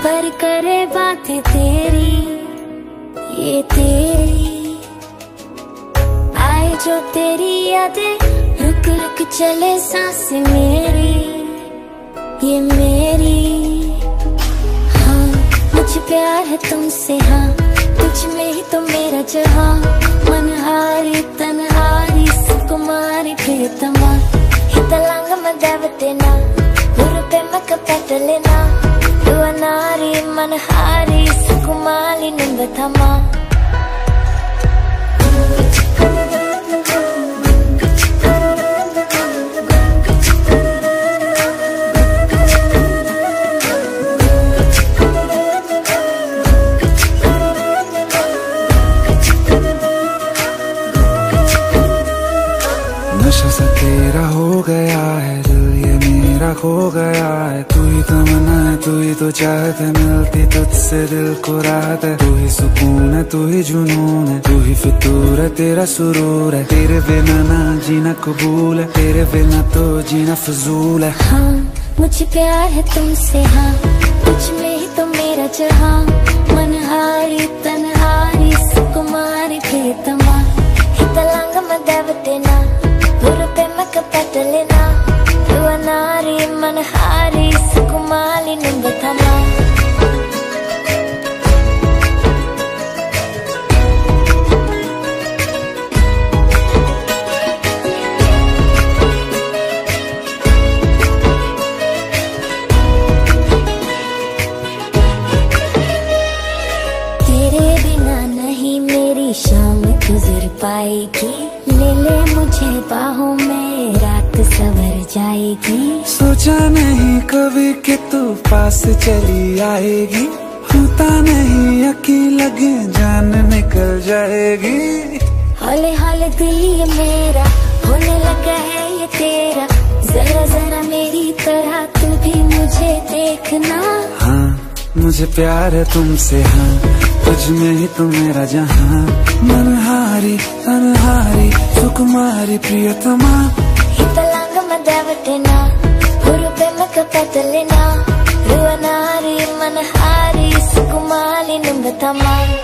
पर करे बातें तेरी, ये तेरी। आए जो तेरी यादें, रुक रुक चले सांस मेरी, ये मेरी। हाँ मुझे प्यार है तुमसे हाँ तुझ में ही तो मेरा जहाँ। मनहारी, तनहारी, सुकुमारी, प्रियतमा। हितलांग मदावतेना उरुपे मक पेटलेना యువనారి మన హారి సుకుమాలి నిందతమా खो गया है। तू ही तमन्ना है, तू ही तो चाहत है। मिलती तुझसे दिल को राहत है। तू ही सुकून है, तू ही जुनून है। तू ही फितूर है, तेरा सुरूर है। तेरे बिना ना जीना कबूल है। तेरे बिना तो जीना फजूल है। हाँ मुझे प्यार है तुमसे हाँ। तुझ में ही तो मेरा जहाँ। मनहारी, तनहारी, सुकुमारी प्रियतमा हितलांग मदावतेना उरुपे मक पेटलेना शाम गुजर पाएगी। ले ले मुझे बाहों में रात सवर जाएगी। सोचा नहीं कभी कि तू पास चली आएगी। होता नहीं यकीन लगे जान निकल जाएगी। हौले हौले दिल ये मेरा होने लगा है ये तेरा। जरा जरा मेरी तरह तू भी मुझे देखना। हाँ मुझे प्यार है तुमसे हाँ। तुझ में ही तो मेरा जहाँ। मनहारी तनहारी सुकुमारी प्रियतमा। දැවටෙනා හුරු පෙමක පැතලෙනා රුවනාරී මනහාරී සුකුමාලි නුඹ තමා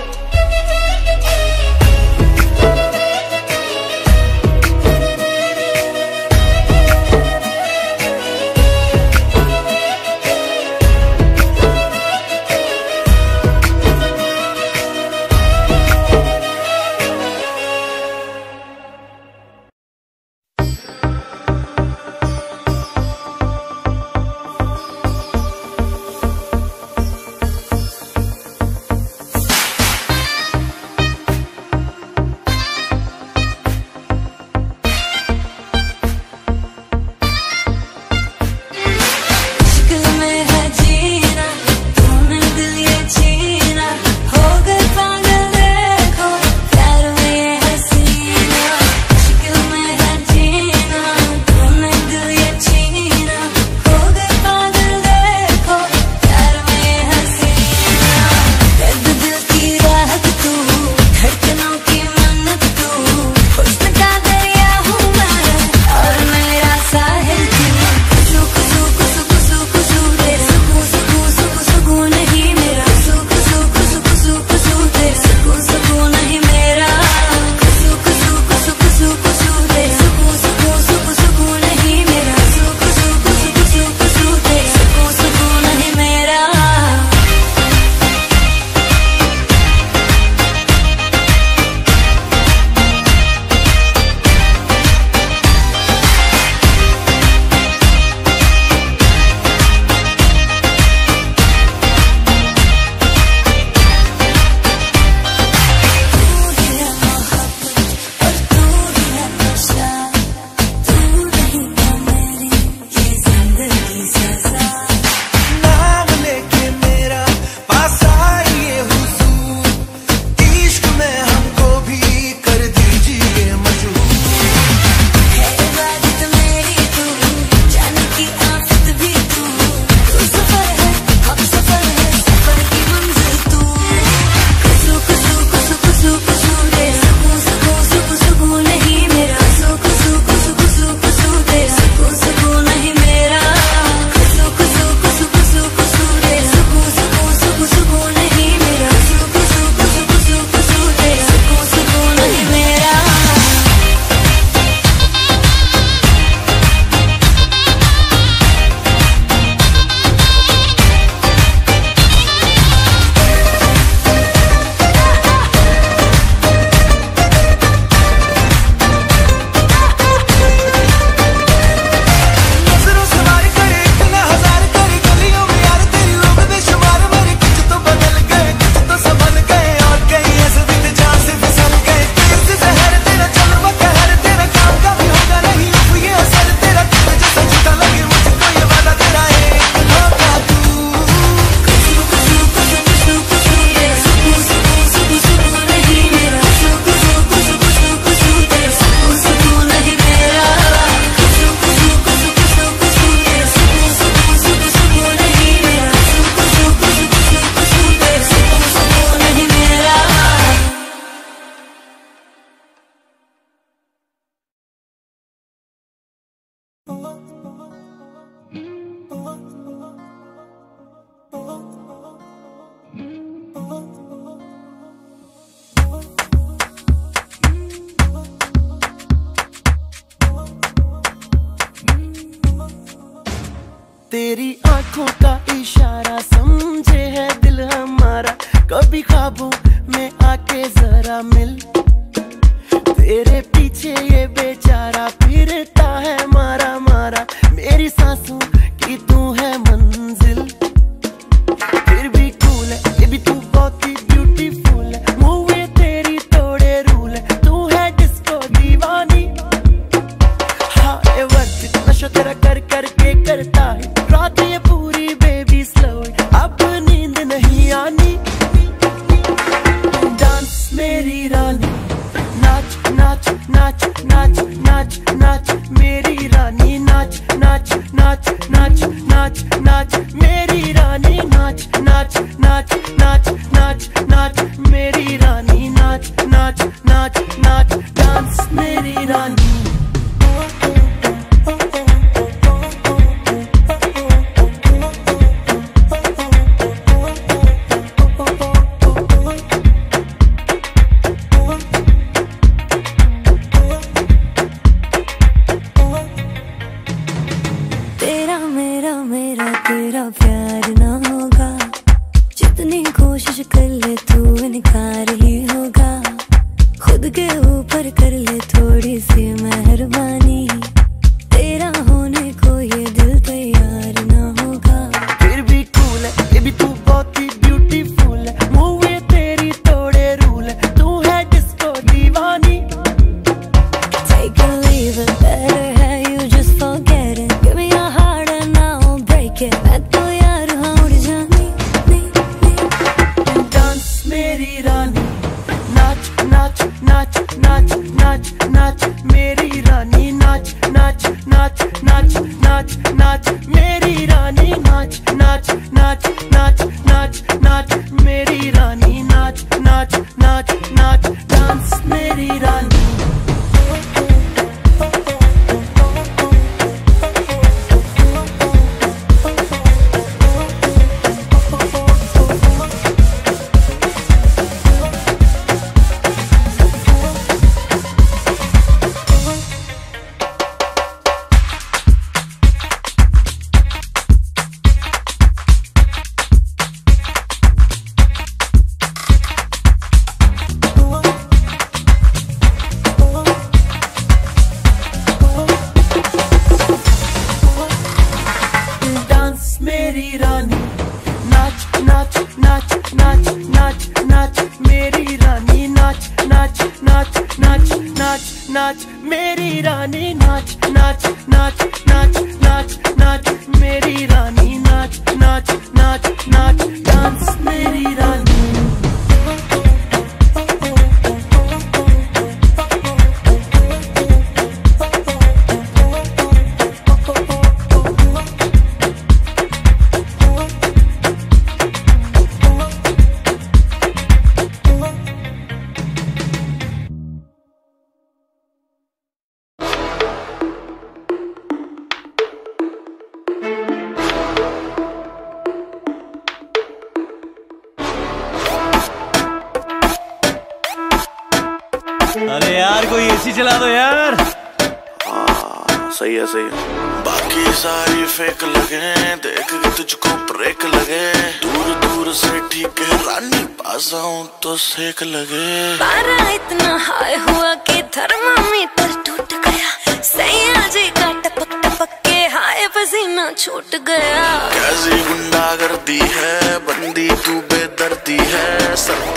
सेक लगे। पारा इतना हाई हुआ कि थर्मामीटर टूट गया। सैया जी का टपक टपक के हाय पसीना छूट गया। कैसी गुंडागर्दी है? बंदी तू बेदर्दी है। सब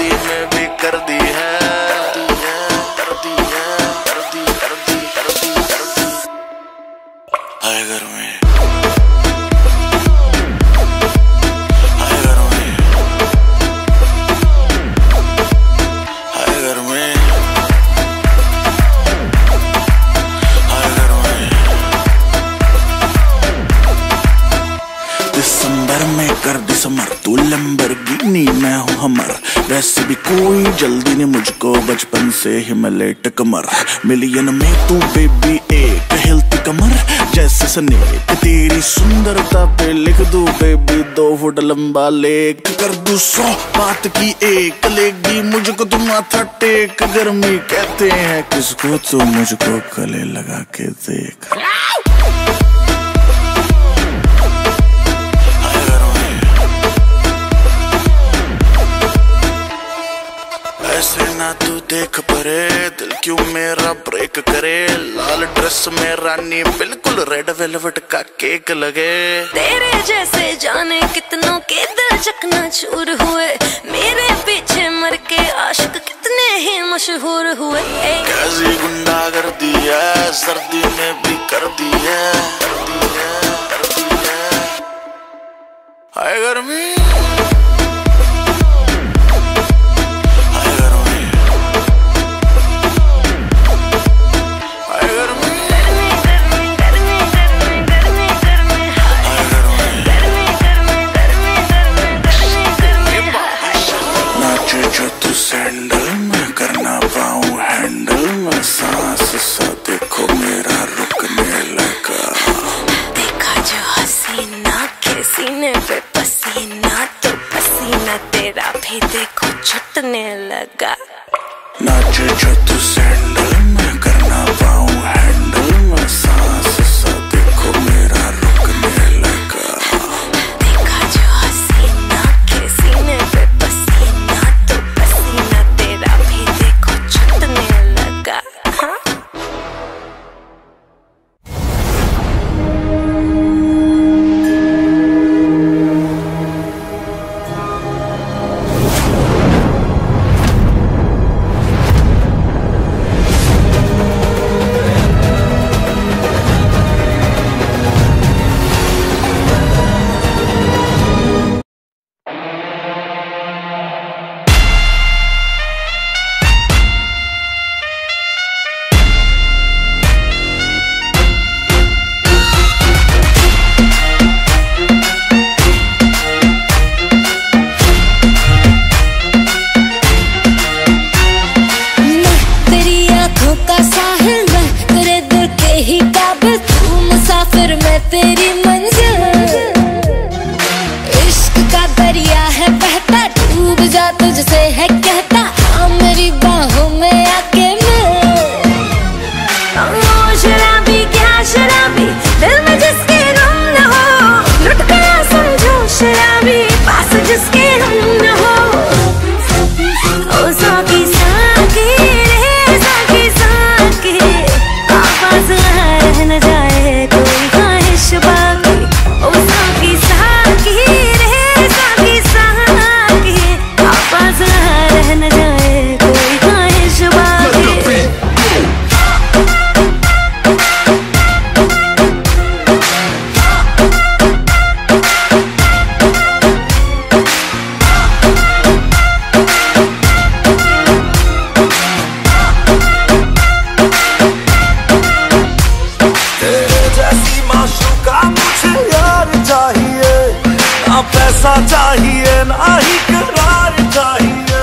कोई जल्दी ने मुझको बचपन से हिमालयट कमर। मिलियन में तू बेबी एक हेल्थ कमर। जैसे सने, तेरी सुंदरता पे लिख दू बेबी दो फुट लंबा लेक कर दू सौ। बात की एक लेगी मुझको तुम माथा टेक। गर्मी कहते हैं, किसको तो मुझको गले लगा के देख? ऐसे ना तू देख परे दिल क्यों मेरा ब्रेक करे? लाल ड्रेस में रानी बिल्कुल रेड वेलवेट का केक लगे। तेरे जैसे जाने कितनों के दिल चकना चूर हुए। मेरे पीछे मर के आशिक कितने ही मशहूर हुए। कैसी गुंडा कर दी है सर्दी में भी कर दी है कर दी है कर दी है। हाय गर्मी। सैंडल में करना पाऊँ हैंडल में सांस सा देखो मेरा रुकने लगा। देखा जो हसीना के सीने पे पसीना तो पसीना तेरा भी देखो छुटने लगा। नाचे जो तू सैंडल मुसाफिर मैं तेरी मंजिल। इश्क का दरिया है बहता डूब जा तुझसे है कहता पैसा चाहिए ना ही करार चाहिए।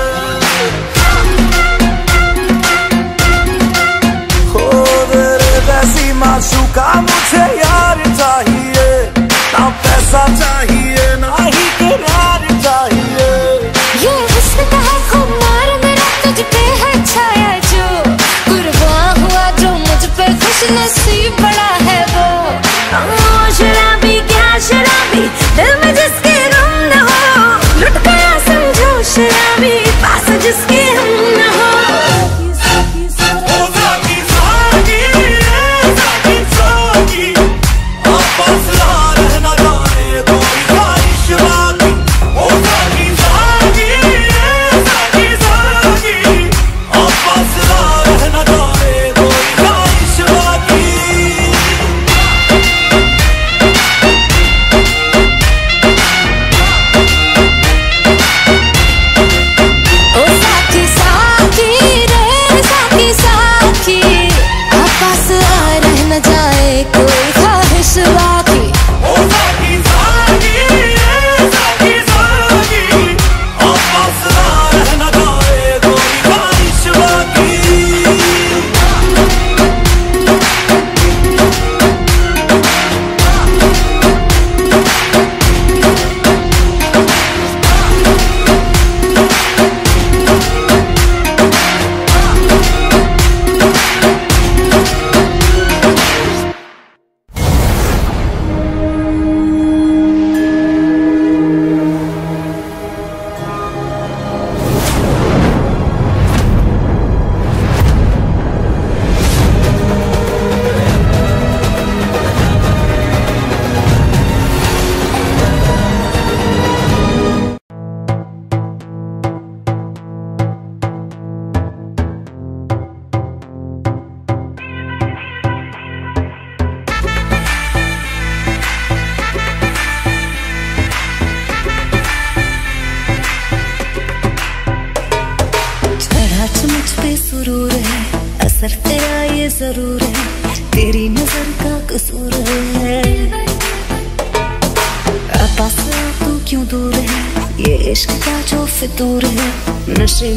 हो तेरे माशू का मुझे यार चाहिए। ना पैसा चाहिए जो फितूर है। नशे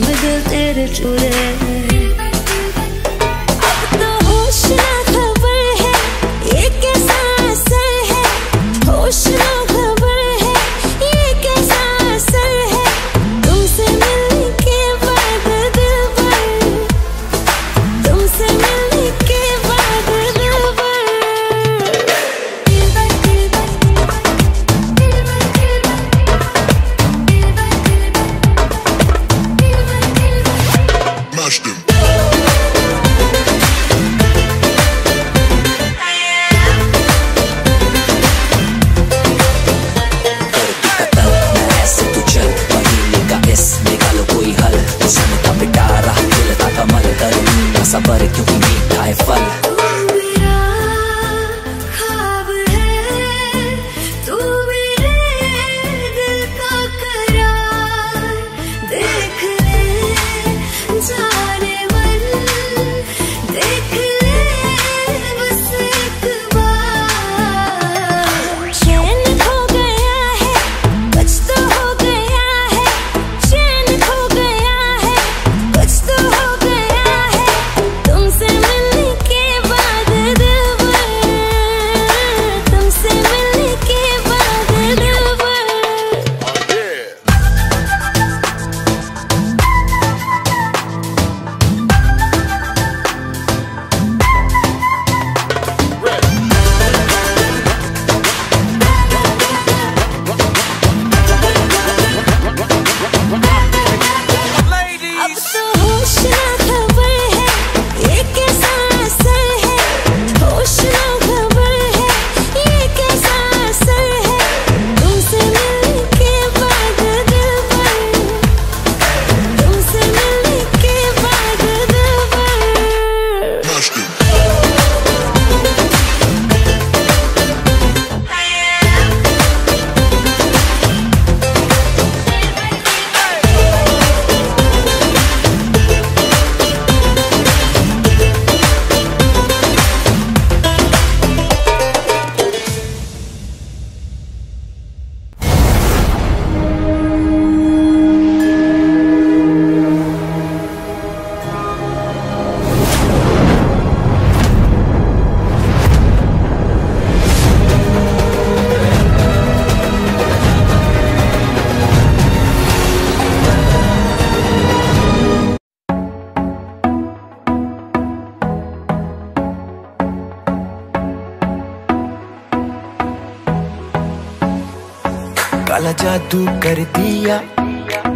ਕਾਲਾ ਜਾਦੂ ਕਰਦੀ ਆ।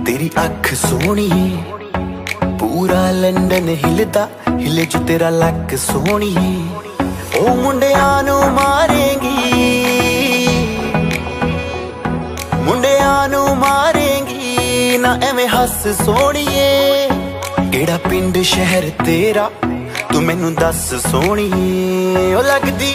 ਤੇਰੀ ਅੱਖ ਸੋਹਣੀ ਪੂਰਾ ਲੰਡਨ ਹਿਲਦਾ, ਹਿਲੇ ਜੋ ਤੇਰਾ ਲੱਕ ਸੋਹਣੀ ਉਹ ਮੁੰਡਿਆਂ ਨੂੰ ਮਾਰੇਗੀ। ਮੁੰਡਿਆਂ ਨੂੰ ਮਾਰੇਗੀ। ਨਾ ਐਵੇਂ ਹੱਸ ਸੋਣੀਏ ਕਿਹੜਾ ਪਿੰਡ, ਸ਼ਹਿਰ ਤੇਰਾ? ਤੂੰ ਮੈਨੂੰ ਦੱਸ ਸੋਹਣੀ ਉਹ ਲੱਗਦੀ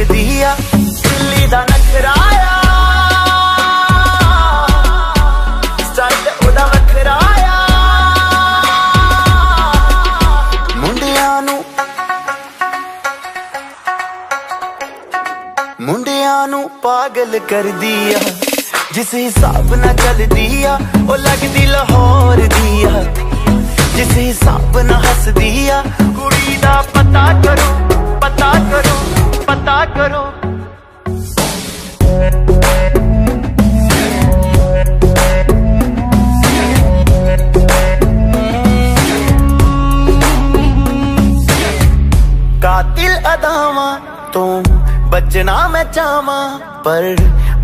ਤੱਕਦੀ ਆ। ਦਿੱਲੀ ਦਾ ਨਖਰਾਇਆ ਮੁੰਡਿਆਂ ਨੂੰ ਮੁੰਡਿਆਂ ਨੂੰ ਪਾਗਲ ਕਰਦੀ ਆ। ਜਿਸ ਹਿਸਾਬ ਨਾਲ ਚੱਲਦੀ ਆ, ਉਹ ਲੱਗਦੀ ਲਾਹੌਰ ਦੀ ਆ। ਜਿਸ ਹਿਸਾਬ ਨਾਲ ਹੱਸਦੀ ਆ पर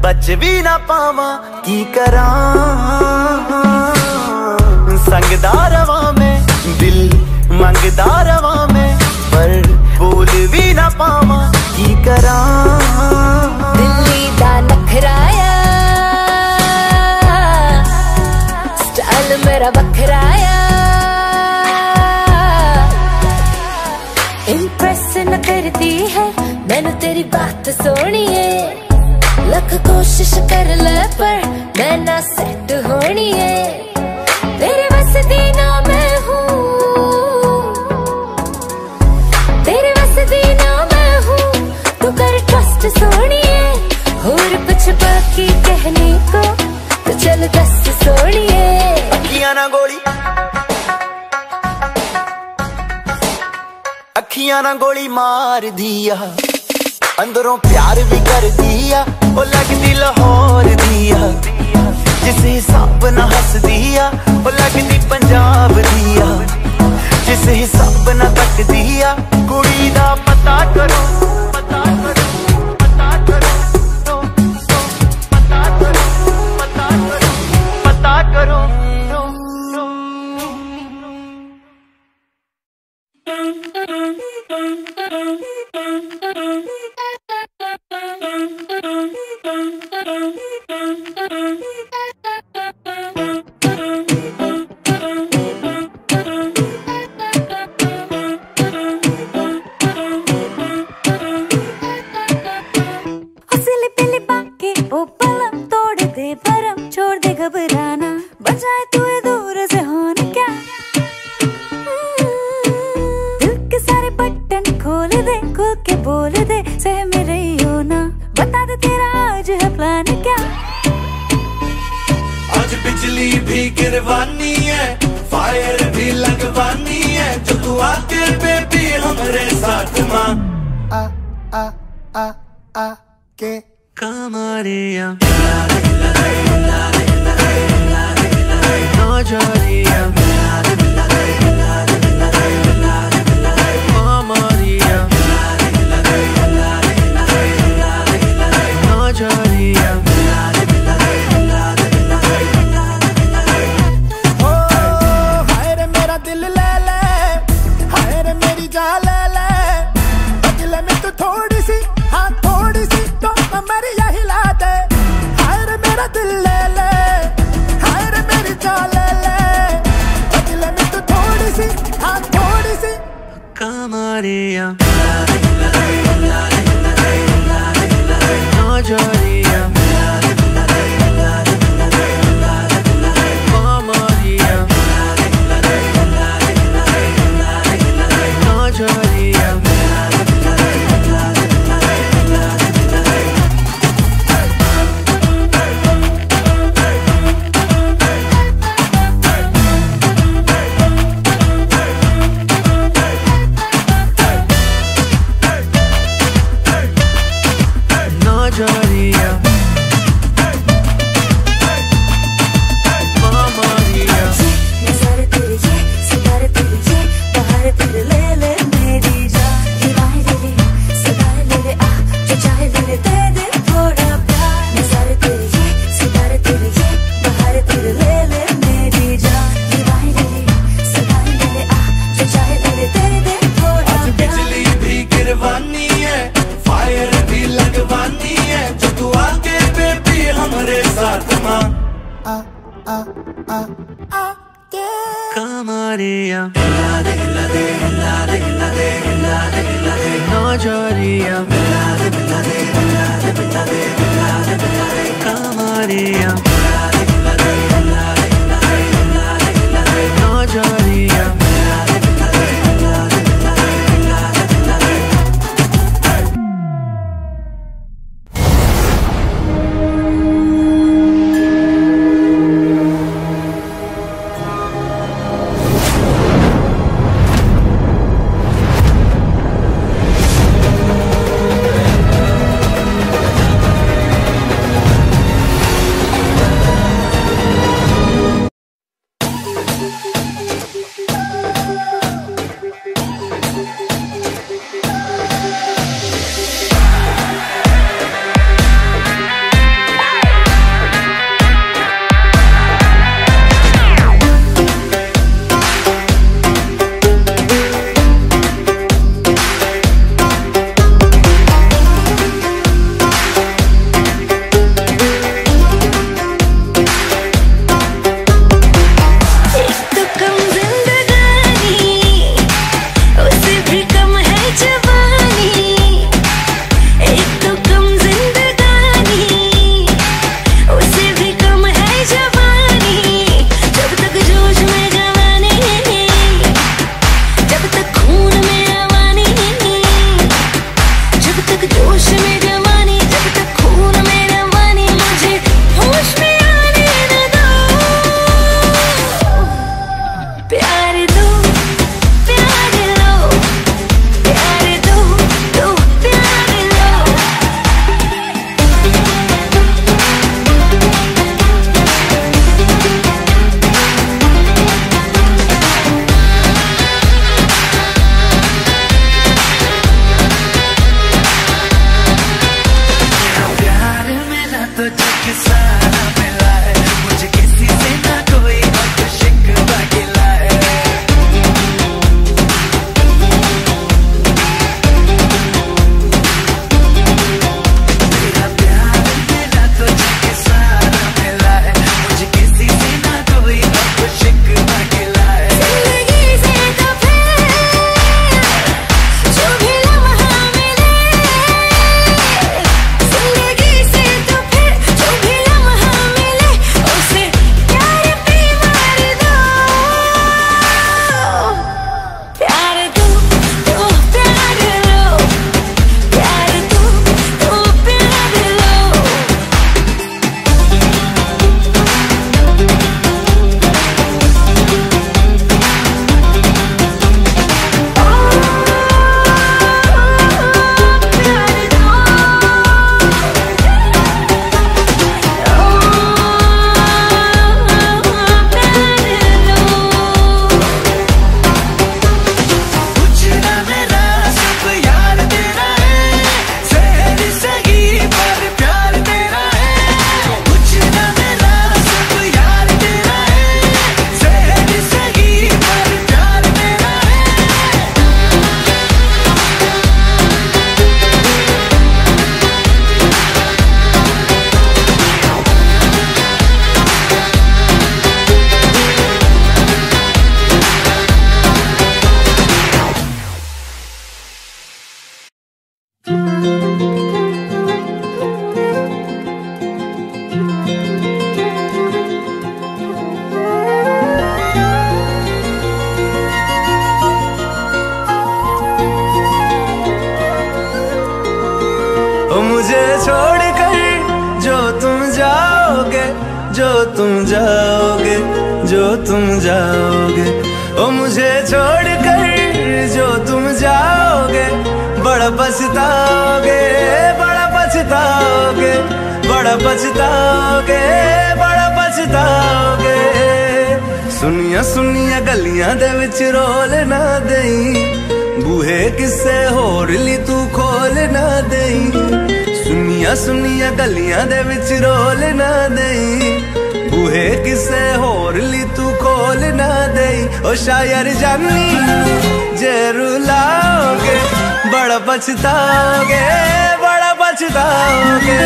बच भी ना पावा, की करा? संगदार रवा में, दिल मंगदार रवा में, पर बोल भी ना पावा, की करा? दिल्ली नखराया, स्टाइल मेरा बखराया। इंप्रेस न करती है, मैंने तेरी बात सोनी है। कोशिश कर ले, पर मैं ना सेट होनी है। तेरे बस मैं हूँ। तेरे बस मैं हूँ। तू कर ट्रस्ट सोनिए और कुछ बाकी कहने को तो चल दस सोनिए अखियाँ ना गोली। अखियाँ ना गोली मार दिया। अंदरों प्यार भी कर दिया। वो लगती लाहौर दिया जिस हिसाब ना हंस दिया वो लगती पंजाब दिया जिस हिसाब ना तक दिया कुड़ी दा पता करो पता करो No lloría किसे होर ली तू खोल ना दे सुनिया सुनिया गलिया दे विच रोल ना दे बूहे किसे होर ली तू खोल ना दे ओ शायर जानी जे रुलाओगे बड़ा पछताओगे बड़ा पछताओगे।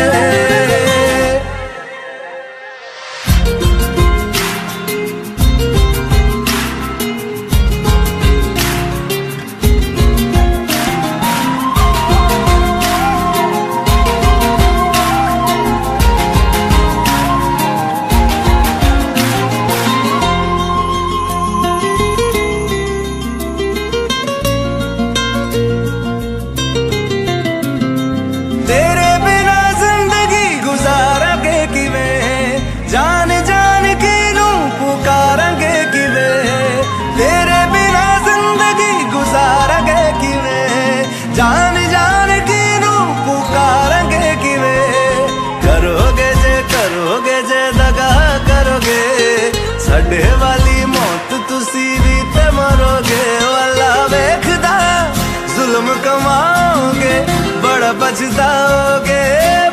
बजताओगे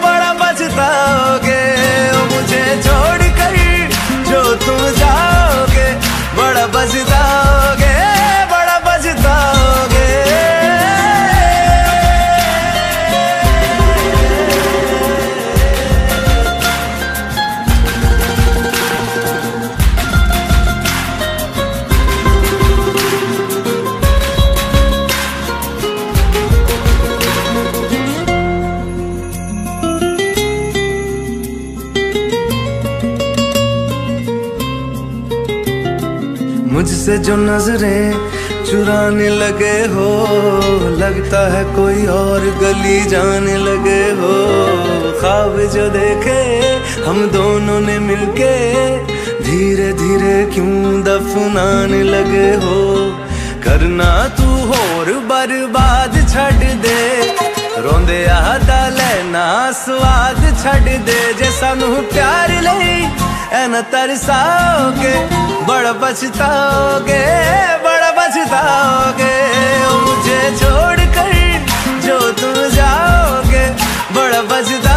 बड़ा बजताओ जो नज़रें चुराने लगे हो, लगता है कोई और गली जाने लगे हो। ख्वाब जो देखे हम दोनों ने मिलके धीरे धीरे क्यों दफनाने लगे हो? करना तू और बर्बाद छड़ दे, रोंदे आदा लेना, स्वाद छड़ दे। जे सानू प्यार ले एन तरसाओगे बड़ बचताओगे बड़ बचताओगे मुझे छोड़ कर जो तू जाओगे बड़ बचता